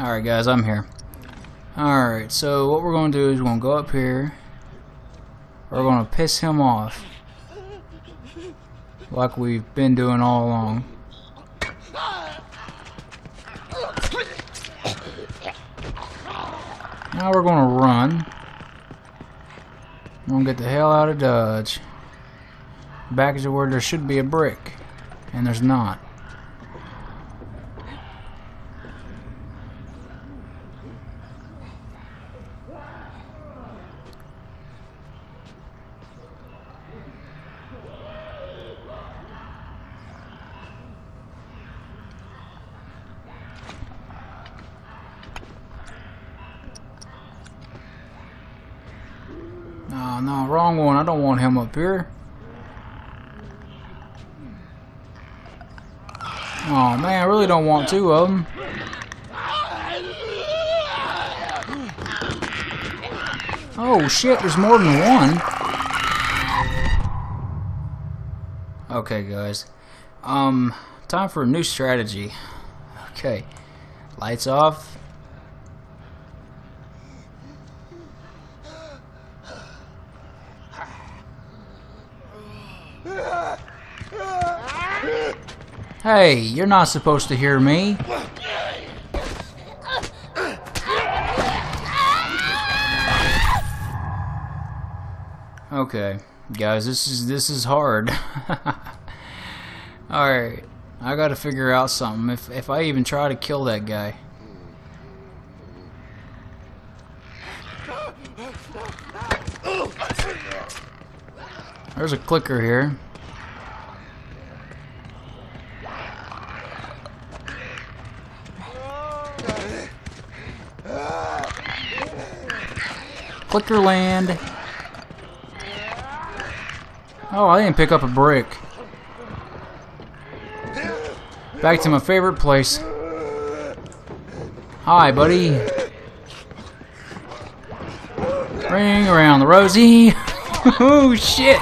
Alright guys, I'm here. Alright, so what we're going to do is we're going to go up here. We're going to piss him off. Like we've been doing all along. Now we're going to run. We're going to get the hell out of Dodge. Back to where there should be a brick. And there's not. No, wrong one. I don't want him up here. Oh man, I really don't want two of them. Oh shit, there's more than one. Okay, guys. Um, time for a new strategy. Okay. Lights off. Hey, you're not supposed to hear me. Okay, guys, this is this is hard. All right, I got to figure out something. If if I even try to kill that guy. There's a clicker here. Clicker land. Oh, I didn't pick up a brick. Back to my favorite place. Hi, buddy. Ring around the rosy. oh, shit.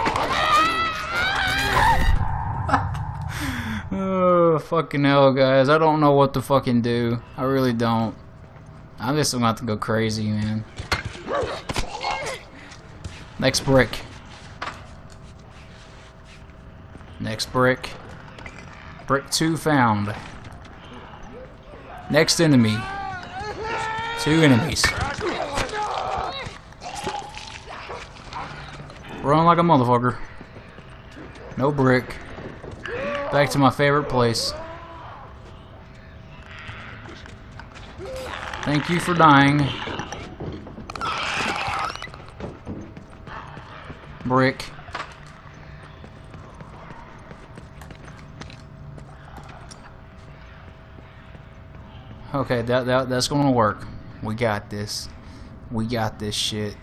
oh, fucking hell, guys. I don't know what to fucking do. I really don't. I'm just about to go crazy, man. Next brick. Next brick. Brick 2 found. Next enemy. Two enemies. Run like a motherfucker. No brick. Back to my favorite place. Thank you for dying. Brick. Okay, that, that that's gonna work. We got this. We got this shit.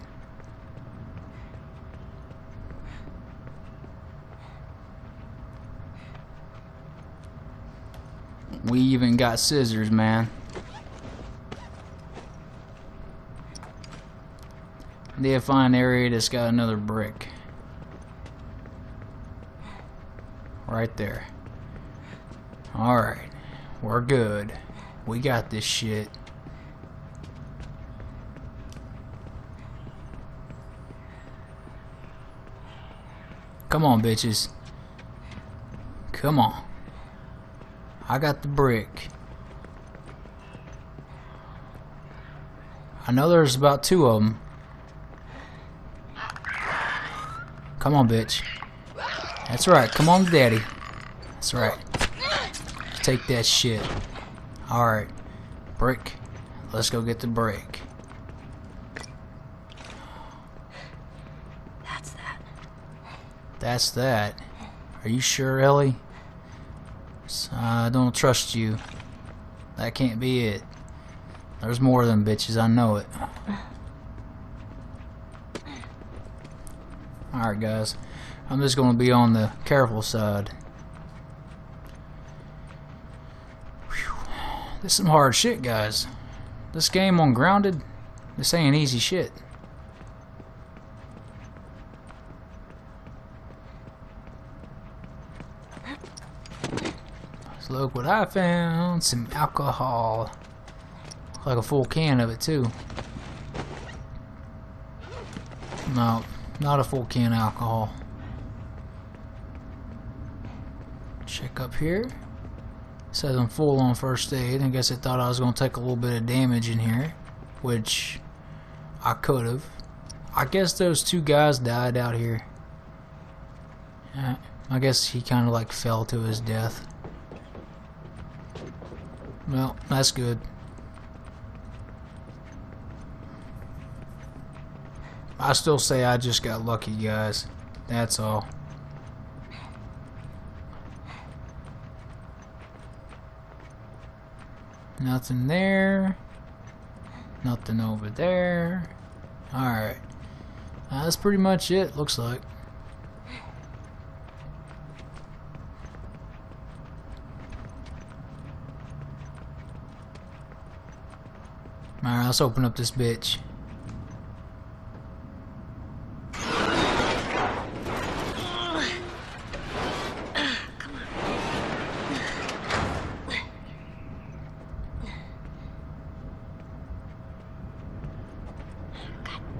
We even got scissors, man. To find an area that's got another brick. Right there. Alright. We're good. We got this shit. Come on, bitches. Come on. I got the brick. I know there's about two of them. Come on, bitch. That's right. Come on, daddy. That's right. Take that shit. Alright. Brick. Let's go get the brick. That's that. That's that. Are you sure, Ellie? I don't trust you. That can't be it. There's more of them bitches, I know it. Alright guys, I'm just going to be on the careful side. Whew. This is some hard shit guys. This game on Grounded, this ain't easy shit. Look what I found, some alcohol. Like a full can of it too. No, not a full can of alcohol. Check up here. Says I'm full on first aid. I guess it thought I was going to take a little bit of damage in here. Which I could have. I guess those two guys died out here. Yeah, I guess he kind of like fell to his death. Well, that's good. I still say I just got lucky, guys. That's all. Nothing there. Nothing over there. Alright. Uh, that's pretty much it, looks like. Alright, let's open up this bitch.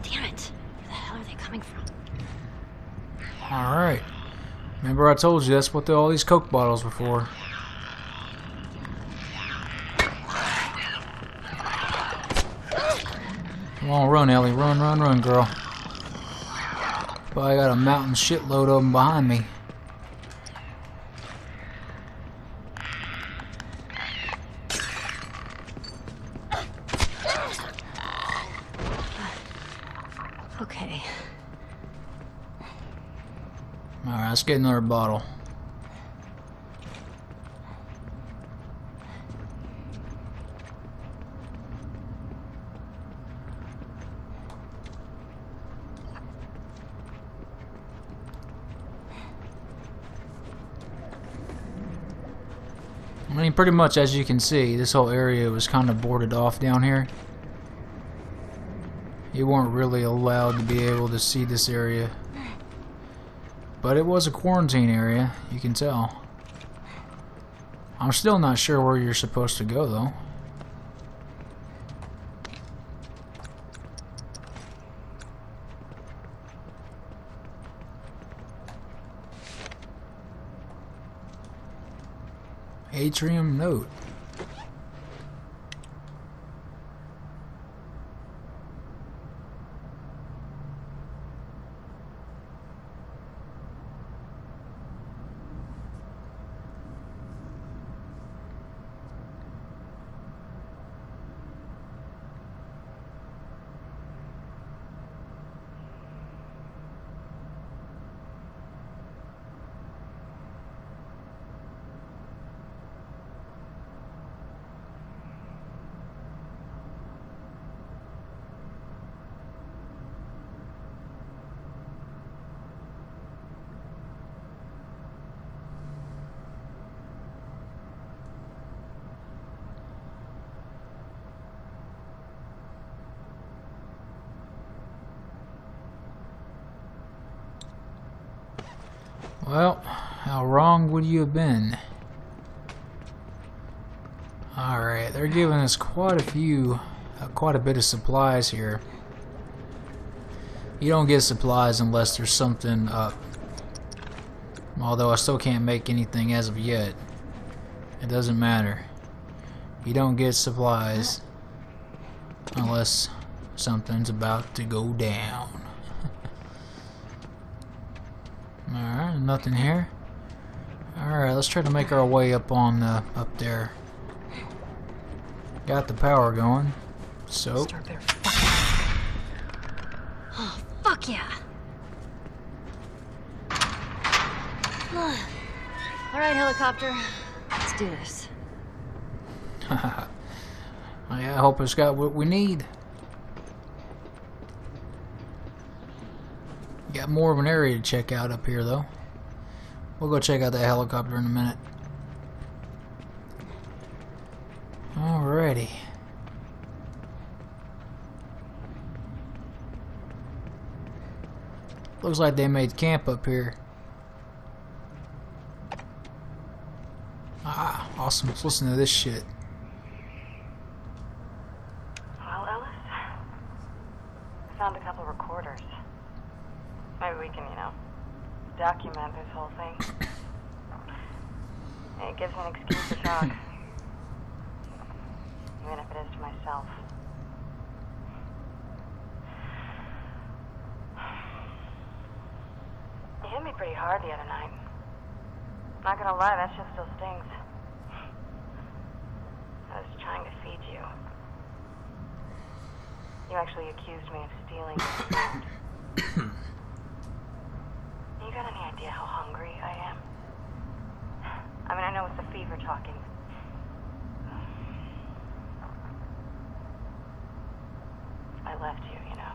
Damn it. Where the hell are they coming from? Alright. Remember I told you that's what all these Coke bottles were for. Come on, run, Ellie. Run, run, run, girl. But I got a mountain shitload of them behind me. Let's get another bottle. I mean, pretty much as you can see, this whole area was kind of boarded off down here. You weren't really allowed to be able to see this area. But it was a quarantine area, you can tell. I'm still not sure where you're supposed to go, though. Atrium note. Well, how wrong would you have been? Alright, they're giving us quite a few, uh, quite a bit of supplies here. You don't get supplies unless there's something up. Although I still can't make anything as of yet. It doesn't matter. You don't get supplies unless something's about to go down. Alright, nothing here. Alright, let's try to make our way up on uh, up there. Got the power going. So, Start their fucking. Oh, fuck yeah. Alright, helicopter. Let's do this. I hope it's got what we need. Got more of an area to check out up here, though. We'll go check out that helicopter in a minute. Alrighty. Looks like they made camp up here. Ah, awesome. Let's listen to this shit. i Found a couple recorders. Maybe we can, you know, document this whole thing. It gives me an excuse to talk. Even if it is to myself. You hit me pretty hard the other night. Not gonna lie, that shit still stings. I was trying to feed you. You actually accused me of stealing your food. You got any idea how hungry I am? I mean, I know it's the fever talking. I left you, you know.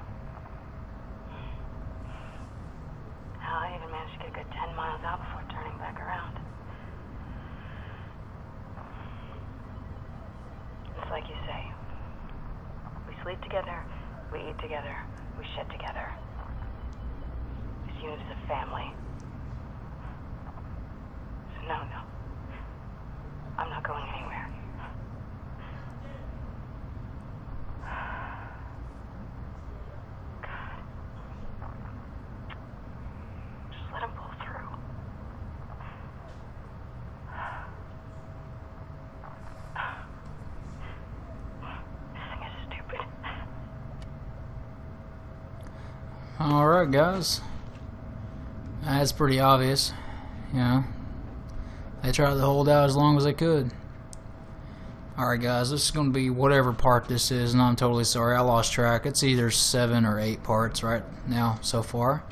Hell, I even managed to get a good 10 miles out before turning back around. It's like you say. We sleep together, we eat together, we shit together. This unit is a family. So no, no. I'm not going anywhere. God. Just That's pretty obvious. You know, they tried to hold out as long as they could. Alright, guys, this is going to be whatever part this is, and I'm totally sorry. I lost track. It's either seven or eight parts right now so far.